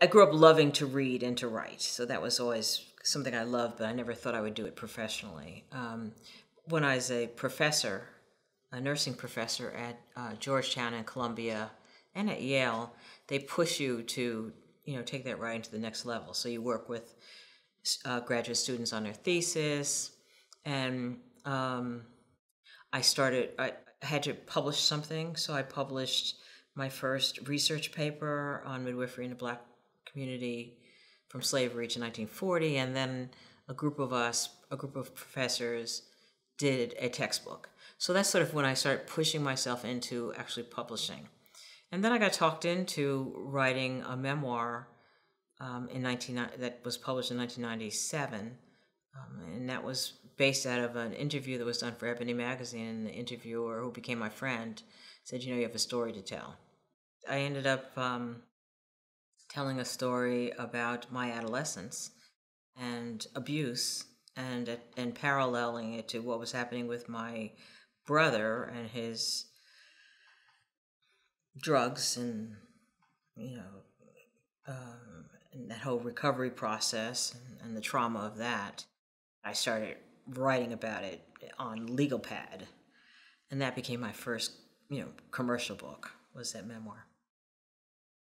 I grew up loving to read and to write, so that was always something I loved, but I never thought I would do it professionally. Um, when I was a professor, a nursing professor at uh, Georgetown and Columbia and at Yale, they push you to you know take that writing to the next level. So you work with uh, graduate students on their thesis, and um, I started. I had to publish something, so I published my first research paper on midwifery in the Black community from slavery to 1940, and then a group of us, a group of professors, did a textbook. So that's sort of when I started pushing myself into actually publishing. And then I got talked into writing a memoir um, in 19, that was published in 1997. Um, and that was based out of an interview that was done for Ebony Magazine. And the interviewer, who became my friend, said, You know, you have a story to tell. I ended up um, telling a story about my adolescence and abuse and and paralleling it to what was happening with my brother and his drugs and you know um, and that whole recovery process and, and the trauma of that. I started writing about it on legal pad and that became my first you know commercial book was that memoir